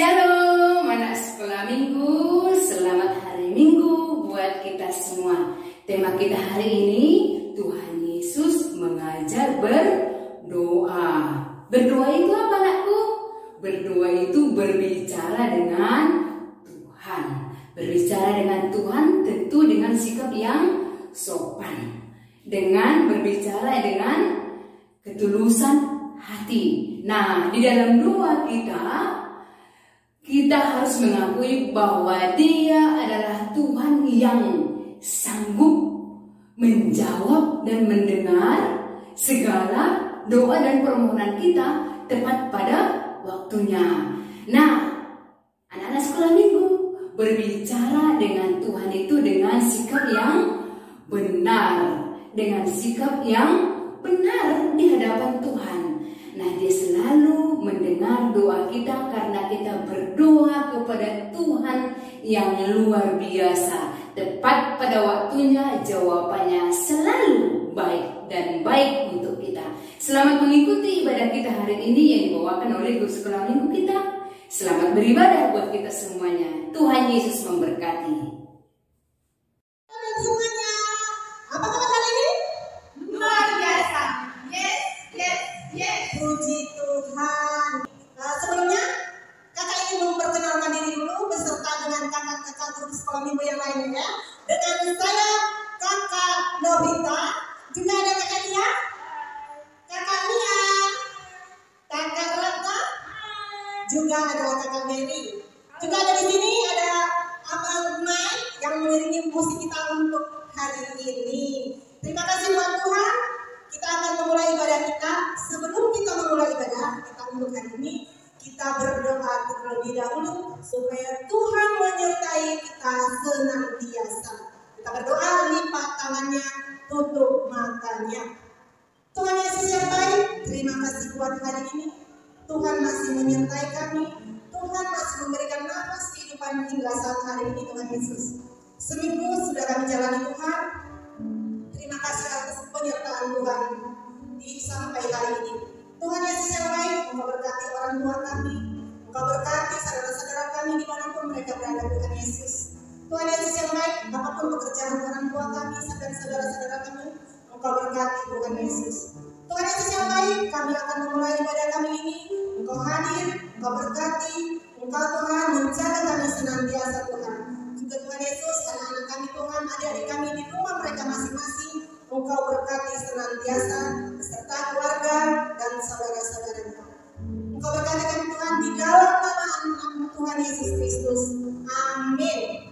Shalom anak sekolah minggu, selamat hari minggu buat kita semua. Tema kita hari ini Tuhan Yesus mengajar berdoa. Berdoa itu apa anakku? Berdoa itu berbicara dengan Tuhan. Berbicara dengan Tuhan tentu dengan sikap yang sopan. Dengan berbicara dengan ketulusan hati. Nah, di dalam doa kita kita harus mengakui bahwa Dia adalah Tuhan yang sanggup menjawab dan mendengar segala doa dan permohonan kita tepat pada waktunya. Nah, anak-anak sekolah minggu berbicara dengan Tuhan itu dengan sikap yang benar, dengan sikap yang benar di hadapan Tuhan. Nah, dia selalu mendengar doa kita karena kita berdoa kepada Tuhan yang luar biasa. Tepat pada waktunya jawabannya selalu baik dan baik untuk kita. Selamat mengikuti ibadah kita hari ini yang dibawakan oleh guru sekolah minggu kita. Selamat beribadah buat kita semuanya. Tuhan Yesus memberkati. Buat hari ini. Tuhan masih menyertai kami. Tuhan masih memberikan nafas kehidupan hingga saat hari ini Tuhan Yesus. Seminggu sudah kami jalani Tuhan. Terima kasih atas penyertaan Tuhan di sampai hari ini. Tuhan Yesus yang baik, Engkau berkati orang tua kami, Engkau berkati saudara-saudara kami di mana pun mereka berada Tuhan Yesus. Tuhan Yesus yang baik, apa pun pekerjaan orang tua kami dan saudara-saudara kami, Engkau berkati Tuhan Yesus. Tuhan Yesus yang baik, kami akan memulai ibadah kami ini. Engkau hadir, Engkau berkati, Engkau Tuhan menjaga kami senantiasa Tuhan. Juga Tuhan Yesus, anak-anak kami Tuhan, adik-adik kami di rumah mereka masing-masing, Engkau berkati senantiasa beserta keluarga dan saudara-saudara Engkau berkati kami Tuhan di dalam nama Tuhan Yesus Kristus. Amin.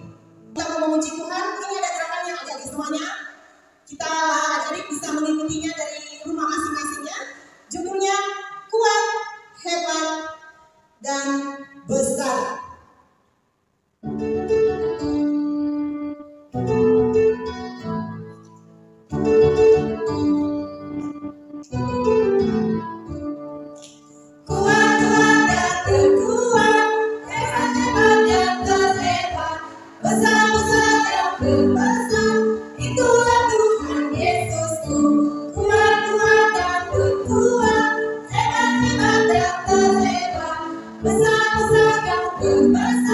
Kita mau memuji Tuhan, Tuhan,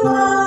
Oh.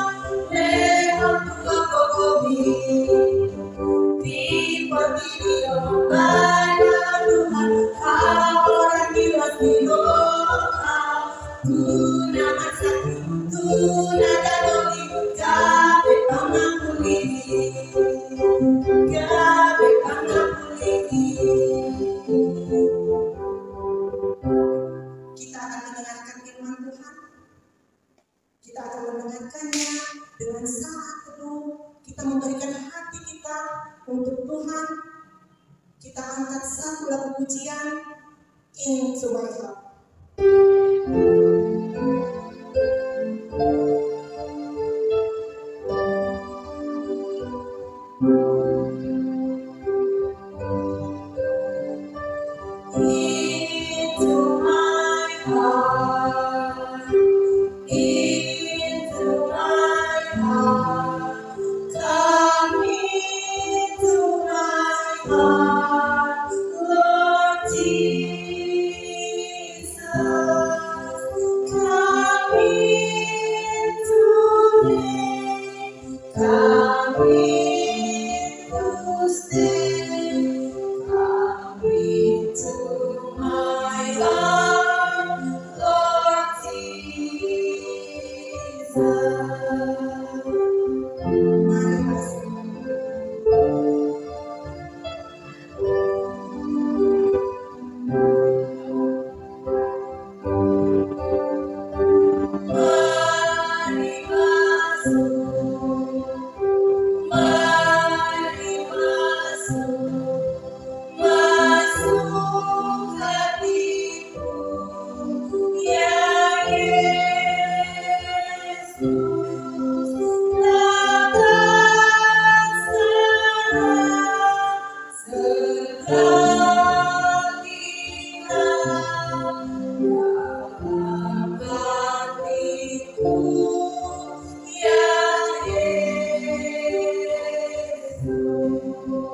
Shalom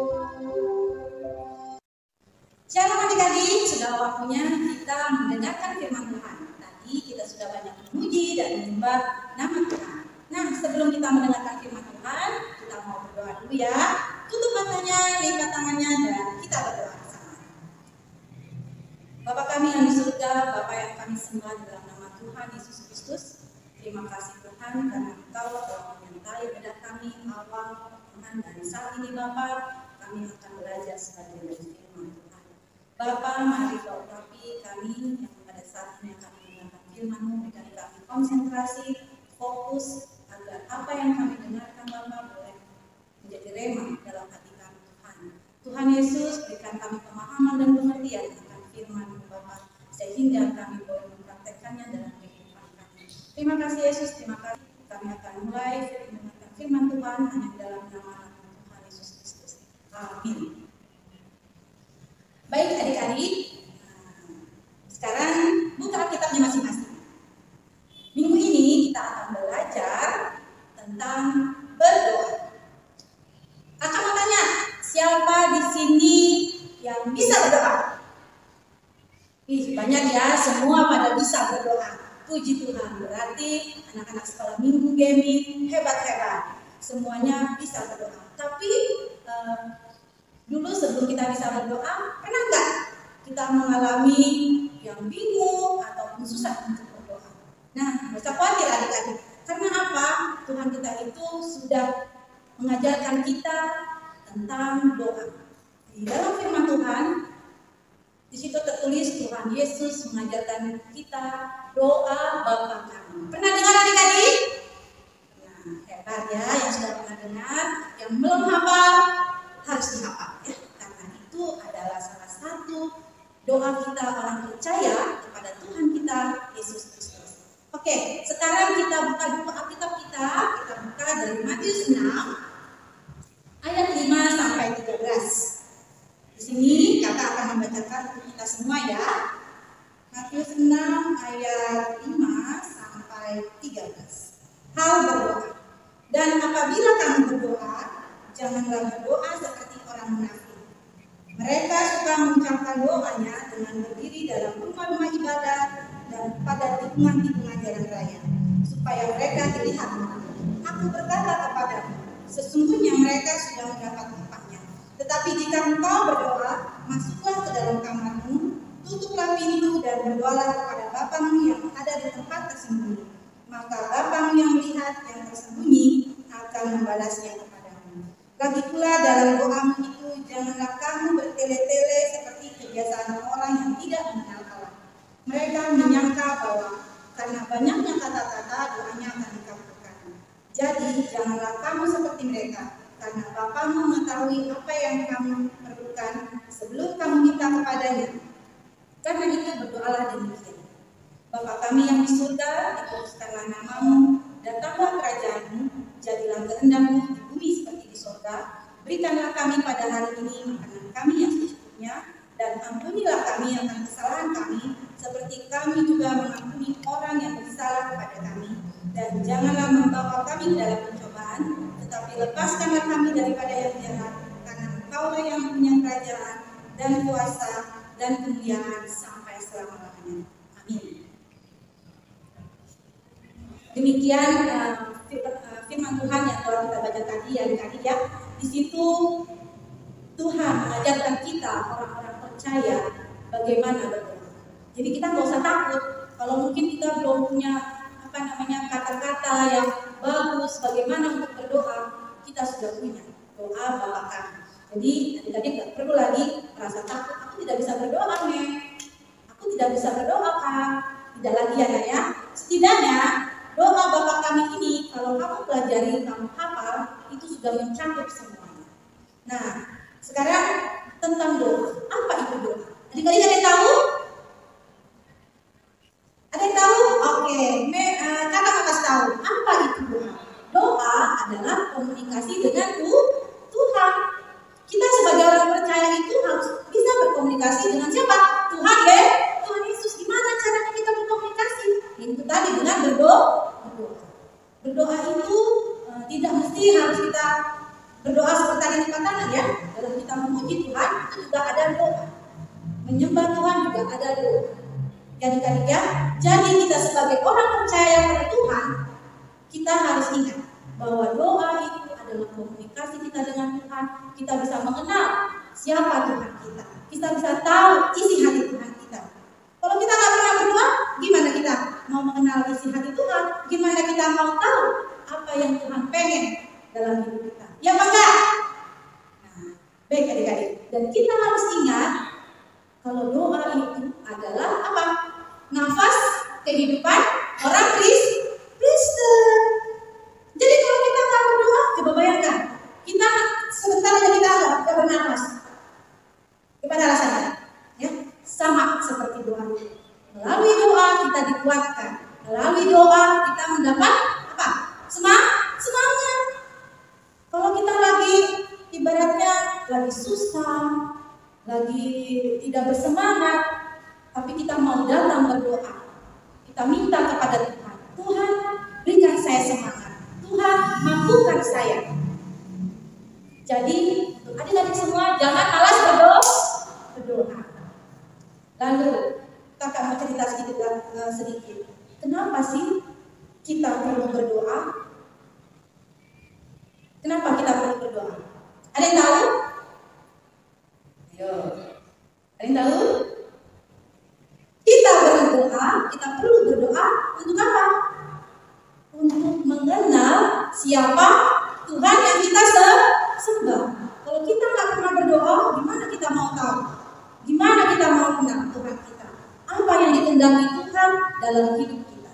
adik-adik, sudah waktunya kita mendengarkan firman Tuhan. Tadi kita sudah banyak memuji dan menyembah nama Tuhan. Nah, sebelum kita mendengarkan firman Tuhan, kita mau berdoa dulu ya. Tutup matanya, lipat tangannya, dan kita berdoa bersama. Bapak kami yang di surga, Bapak yang kami sembah dalam nama Tuhan Yesus Kristus. Terima kasih Tuhan karena Engkau telah menyertai bedah kami awal Tuhan dan saat ini Bapak kami akan belajar sebagai dari firman Tuhan. Bapak, mari kau urapi kami yang pada saat ini akan mendengarkan firman-Mu, berikan kami konsentrasi, fokus, agar apa yang kami dengarkan Bapak boleh menjadi rema dalam hati kami Tuhan. Tuhan Yesus, berikan kami pemahaman dan pengertian akan firman Bapak, sehingga kami boleh mempraktekkannya dalam kehidupan kami. Terima kasih Yesus, terima kasih. Kami akan mulai mendengarkan firman Tuhan hanya dalam nama Tuhan Yesus Kristus. Amin. Baik adik-adik, nah, sekarang buka Alkitabnya masing-masing. Minggu ini kita akan belajar tentang berdoa. Kakak mau tanya, siapa di sini yang bisa berdoa? Ih, banyak ya, semua pada bisa berdoa. Puji Tuhan, berarti anak-anak sekolah minggu gaming hebat-hebat. Semuanya bisa berdoa. Tapi eh, dulu sebelum kita bisa berdoa, pernah nggak kita mengalami yang bingung ataupun susah untuk berdoa? Nah, usah khawatir adik-adik. Karena apa? Tuhan kita itu sudah mengajarkan kita tentang doa. Di dalam firman Tuhan, di situ tertulis Tuhan Yesus mengajarkan kita doa Bapa kami. Pernah dengar adik-adik? Nah, hebat ya yang sudah pernah dengar. Yang belum hafal harus dihafal ya. Karena itu adalah salah satu doa kita orang percaya kepada Tuhan kita Yesus Kristus. Oke, sekarang kita buka buku Alkitab kita. Kita buka dari Matius 6 ayat 5 sampai 13. Di sini kakak akan membacakan untuk kita semua ya. Matius 6 ayat 5 sampai 13. Hal berdoa. Dan apabila kamu berdoa, janganlah berdoa seperti orang munafik. Mereka suka mengucapkan doanya dengan berdiri dalam rumah-rumah ibadah dan pada tikungan-tikungan jalan raya, supaya mereka dilihat. Aku berkata kepadamu, sesungguhnya mereka sudah mendapat upahnya. Tetapi jika engkau berdoa, masuklah ke dalam kamarmu, tutuplah pintu dan berdoalah kepada Bapamu yang ada di tempat tersembunyi. Maka Bapamu yang melihat yang tersembunyi akan membalasnya. Lagi pula dalam doamu itu janganlah kamu bertele-tele seperti kebiasaan orang yang tidak mengenal Allah. Mereka menyangka bahwa karena banyaknya kata-kata doanya akan dikabulkan. Jadi janganlah kamu seperti mereka, karena Bapa mengetahui apa yang kamu perlukan sebelum kamu minta kepadanya. Karena itu berdoalah demikian. Bapa kami yang di surga, dikuduskanlah namamu, datanglah kerajaanmu, jadilah kehendakmu di bumi seperti surga. Berikanlah kami pada hari ini makanan kami yang secukupnya, dan ampunilah kami akan kesalahan kami, seperti kami juga mengampuni orang yang bersalah kepada kami. Dan janganlah membawa kami ke dalam pencobaan, tetapi lepaskanlah kami daripada yang jahat, karena Engkaulah yang punya kerajaan dan kuasa dan kemuliaan sampai selama-lamanya. Amin. Demikian uh, Tuhan yang telah kita baca tadi ya adik-adik ya. Di situ Tuhan mengajarkan kita orang-orang percaya bagaimana berdoa. Jadi kita nggak usah takut kalau mungkin kita belum punya apa namanya kata-kata yang bagus bagaimana untuk berdoa kita sudah punya doa Bapak kami. Jadi adik-adik nggak perlu lagi merasa takut. Aku tidak bisa berdoa nih. Aku tidak bisa berdoa kak. Tidak lagi ya ya. Setidaknya doa Bapak kami ini kalau kamu pelajari, kamu hafal, itu sudah mencakup semuanya. Nah, sekarang tentang doa. Apa itu doa? Adik-adik ada yang tahu? Ada yang tahu? Oke, Me, uh, kakak tahu. Apa itu doa? Doa adalah komunikasi dengan Tuhan. Kita sebagai orang percaya itu harus bisa berkomunikasi dengan siapa? Tuhan ya. Tuhan Yesus. Gimana caranya kita Itu tadi dengan berdoa. Berdoa itu uh, tidak mesti harus kita berdoa seperti tadi dikatakan ya. Dalam kita memuji Tuhan itu juga ada doa. Menyembah Tuhan juga ada doa. Jadi kan ya, jadi kita sebagai orang percaya pada Tuhan, kita harus ingat bahwa doa itu adalah komunikasi kita dengan Tuhan. Kita bisa mengenal siapa Tuhan kita. Kita bisa tahu isi hati Tuhan. Kalau kita nggak pernah berdoa, gimana kita mau mengenal isi hati Tuhan? Gimana kita mau tahu apa yang Tuhan pengen dalam hidup kita? Ya apa enggak? Nah, baik adik-adik. Dan kita harus ingat kalau doa itu adalah apa? Nafas kehidupan orang Kristen. Jadi kalau kita nggak berdoa, coba bayangkan, kita sebentar aja kita nggak bernafas. Gimana rasanya? Sama seperti doa. Melalui doa kita dikuatkan. Melalui doa kita mendapat apa? Semangat. Semangat. Kalau kita lagi ibaratnya lagi susah, lagi tidak bersemangat, tapi kita mau datang berdoa. Kita minta kepada Tuhan, Tuhan berikan saya semangat. Tuhan mampukan saya. Jadi adik-adik semua jangan malas. Lalu kakak mau cerita sedikit, uh, sedikit. Kenapa sih kita perlu berdoa? Kenapa kita perlu berdoa? Ada yang tahu? Ayo. Ada yang tahu? Kita berdoa, kita perlu berdoa untuk apa? Untuk mengenal siapa Tuhan yang kita sembah. Kalau kita nggak pernah berdoa, gimana kita mau tahu? Gimana kita mau kenal Tuhan kita? Apa yang dikendaki Tuhan dalam hidup kita?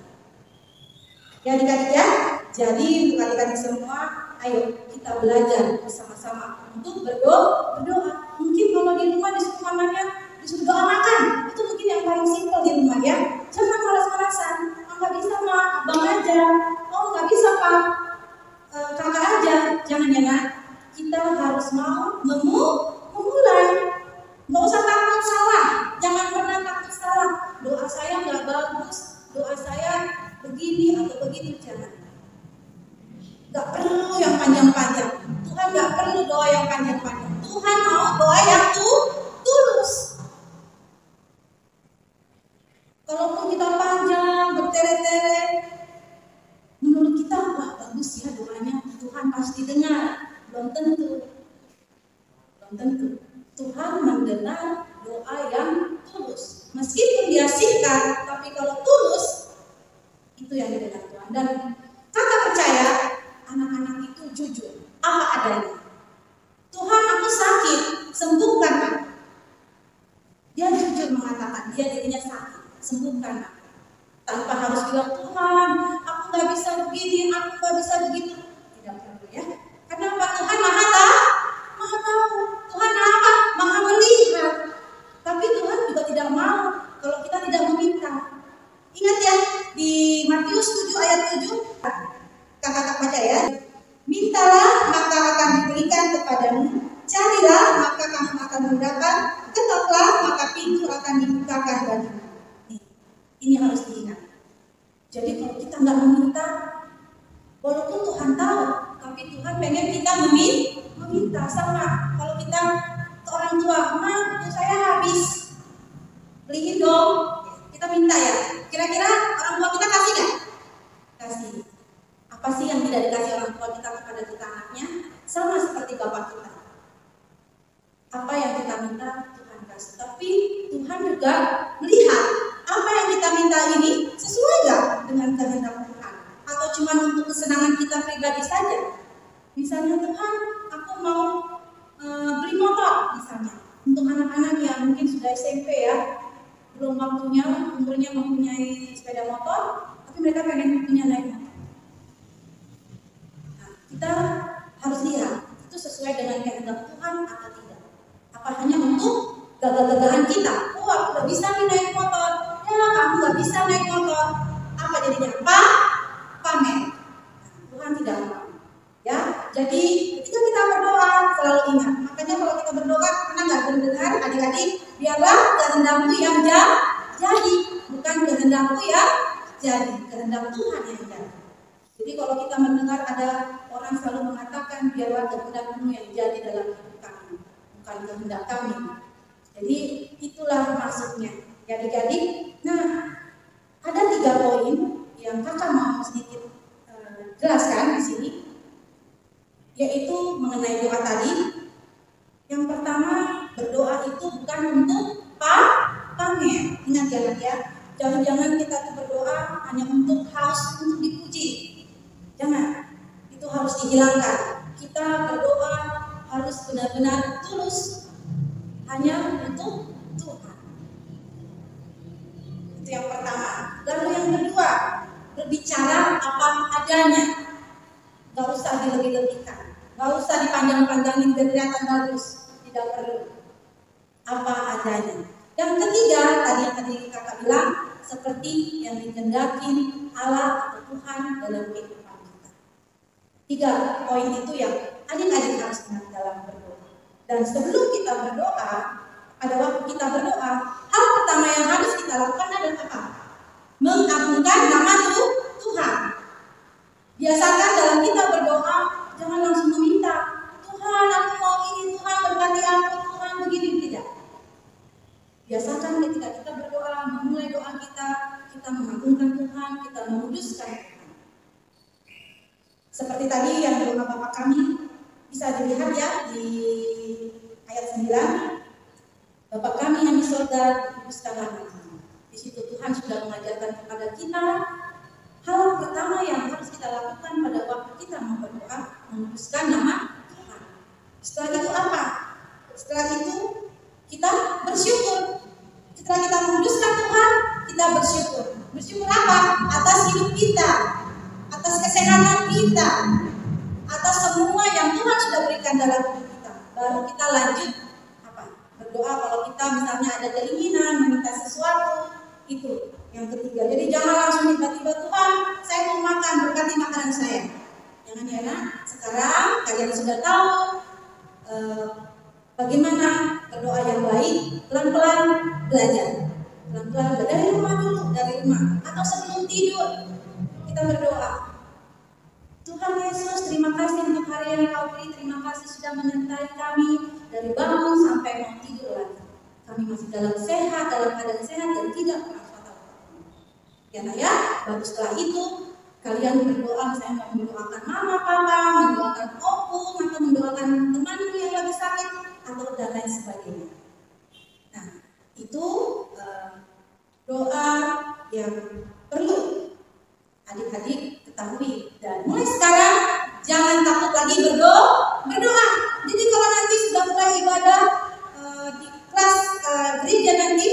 Ya adik-adik ya. Jadi untuk adik-adik semua, ayo kita belajar bersama-sama untuk berdoa. Berdoa. Mungkin kalau di rumah disuruh mamanya disuruh doa makan, itu mungkin yang paling simpel di rumah ya. Jangan malas-malasan. Oh, nggak bisa mah, abang aja. Oh nggak bisa pak, e, kakak aja. Jangan ya nak. Kita harus mau memu memulai. Nggak usah takut salah. Jangan pernah takut salah. Doa saya nggak bagus. Doa saya begini atau begitu jangan. Gak perlu yang panjang-panjang. Tuhan gak perlu doa yang panjang-panjang. Tuhan mau doa yang tuh tulus. Kalaupun kita panjang, bertele-tele, menurut kita wah bagus ya doanya. Tuhan pasti dengar. Belum tentu. Belum tentu. Tuhan mendengar doa yang tulus. Meskipun dia singkat, tapi kalau tulus, itu yang didengar Tuhan. Dan kakak percaya anak-anak itu jujur apa adanya. Tuhan aku sakit, sembuhkan aku. Dia jujur mengatakan dia dirinya sakit, sembuhkan aku. ketoklah maka pintu akan dibukakan bagi Ini harus diingat. Jadi kalau kita nggak meminta, walaupun Tuhan tahu, tapi Tuhan pengen kita meminta. Meminta sama kalau kita ke orang tua, ma, saya habis, beliin dong. Kita minta ya. Kira-kira orang tua kita kasih nggak? Kasih. Apa sih yang tidak dikasih orang tua kita kepada kita anaknya? Sama seperti bapak kita. Apa yang kita minta Tuhan kasih. Tapi Tuhan juga melihat apa yang kita minta ini sesuai nggak dengan kehendak Tuhan atau cuma untuk kesenangan kita pribadi saja. Misalnya Tuhan, aku mau eh, beli motor misalnya untuk anak-anak yang mungkin sudah SMP ya, belum waktunya umurnya mempunyai sepeda motor, tapi mereka pengen punya naik motor. Nah, kita harus lihat itu sesuai dengan kehendak Tuhan atau tidak. Apa hanya untuk gagah-gagahan kita? Oh, aku nggak bisa nih naik motor. Ya, kamu nggak bisa naik motor. Apa jadinya? Apa? Pamer. Tuhan tidak mau. Ya, jadi ketika kita berdoa selalu ingat. Makanya kalau kita berdoa pernah nggak mendengar adik-adik, biarlah kehendakmu yang ja- jadi, bukan kehendakmu yang jadi, kehendak Tuhan yang jadi. Jadi kalau kita mendengar ada orang selalu mengatakan biarlah kehendakmu yang jadi dalam hidup bukan kehendak kami. Jadi itulah maksudnya. Seperti yang dikehendaki Allah atau Tuhan dalam kehidupan kita. Tiga poin itu yang adik-adik harus ingat dalam berdoa. Dan sebelum kita berdoa, pada waktu kita berdoa, hal pertama yang harus kita lakukan adalah apa? Mengagungkan nama Tu- Tuhan. Biasakan dalam kita berdoa, jangan langsung meminta, Tuhan aku mau ini, Tuhan berkati aku, Tuhan begini. Biasakan ketika kita berdoa, memulai doa kita, kita mengagungkan Tuhan, kita menguduskan Tuhan. Seperti tadi yang doa Bapak kami bisa dilihat ya di ayat 9. Bapak kami yang di surga, dikuduskanlah namamu. Di situ Tuhan sudah mengajarkan kepada kita hal pertama yang harus kita lakukan pada waktu kita mau berdoa, menguduskan nama Tuhan. Setelah itu apa? Setelah itu kita bersyukur. Setelah kita menguduskan Tuhan, kita bersyukur. Bersyukur apa? Atas hidup kita, atas kesehatan kita, atas semua yang Tuhan sudah berikan dalam hidup kita. Baru kita lanjut apa? Berdoa kalau kita misalnya ada keinginan meminta sesuatu, itu yang ketiga. Jadi jangan langsung tiba-tiba Tuhan, saya mau makan, berkati makanan saya. Jangan ya nak. Sekarang kalian sudah tahu eh, bagaimana berdoa yang baik, pelan-pelan belajar. Pelan-pelan dari rumah dulu, dari rumah atau sebelum tidur kita berdoa. Tuhan Yesus, terima kasih untuk hari yang kau beri. Terima kasih sudah menyertai kami dari bangun sampai mau tidur lagi. Kami masih dalam sehat, dalam keadaan sehat dan tidak pernah apa pun. Ya nak ya, baru setelah itu kalian berdoa, saya mau mendoakan mama, papa, mendoakan opung, atau mendoakan temanku yang lagi sakit, atau dan lain sebagainya. Nah, itu eh, doa yang perlu adik-adik ketahui. Dan mulai sekarang jangan takut lagi berdoa berdoa. Jadi kalau nanti sudah mulai ibadah eh, di kelas eh, gereja nanti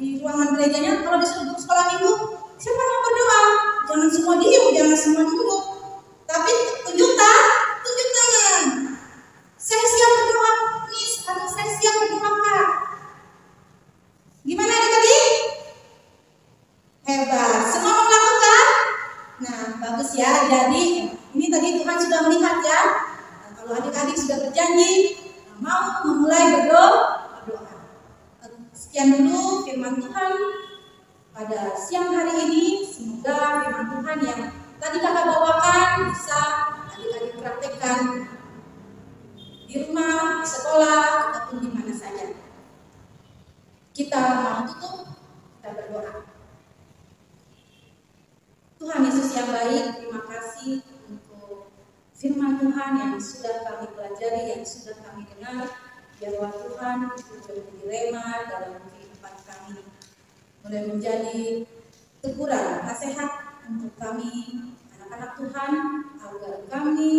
di ruangan gerejanya kalau disuruh sekolah minggu siapa mau berdoa? Jangan semua diem jangan semua duduk tapi tunjuk tangan tunjuk tangan saya siap berdoa miss atau saya siap berdoa kak gimana adik-adik hebat semua mau melakukan Nah, bagus ya. Jadi ini tadi Tuhan sudah melihat ya. Nah, kalau adik-adik sudah berjanji nah, mau memulai berdoa, berdoa. Sekian dulu firman Tuhan pada siang hari ini. Semoga firman Tuhan yang tadi kakak bawakan bisa adik-adik praktekkan di rumah, di sekolah, ataupun di mana saja. Kita mau tutup, kita berdoa. Tuhan Yesus yang baik, terima kasih untuk firman Tuhan yang sudah kami pelajari, yang sudah kami dengar. Biarlah Tuhan menjadi rema dalam kehidupan kami. Mulai menjadi teguran, nasihat untuk kami, anak-anak Tuhan, agar kami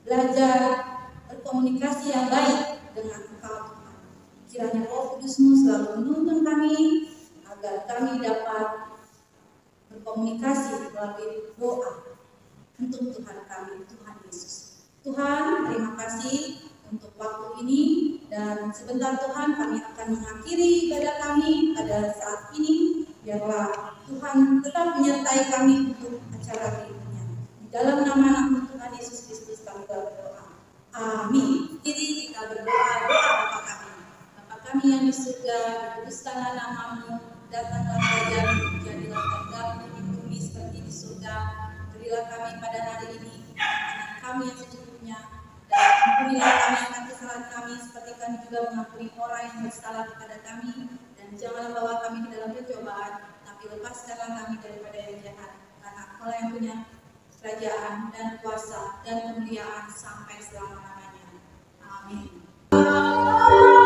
belajar berkomunikasi yang baik dengan Engkau Tuhan. Kiranya Roh Kudusmu selalu menuntun kami agar kami dapat berkomunikasi melalui doa untuk Tuhan kami, Tuhan Yesus. Tuhan, terima kasih untuk waktu ini dan sebentar Tuhan kami akan mengakhiri ibadah kami pada saat ini. Biarlah Tuhan tetap menyertai kami untuk acara berikutnya. Di dalam nama Tuhan Yesus Kristus kami berdoa. Amin. Jadi kita berdoa doa kami. Bapa kami yang di surga, dikuduskanlah namamu, datanglah kerajaanmu, jadilah kehendakmu di bumi seperti di surga. Berilah kami pada hari ini kami yang secukupnya dan ampunilah kami akan kesalahan kami seperti kami juga mengampuni orang yang bersalah kepada kami dan janganlah bawa kami ke dalam pencobaan tapi lepaskanlah kami daripada yang jahat karena Allah yang punya kerajaan dan kuasa dan kemuliaan sampai selama-lamanya. Amin. Amin.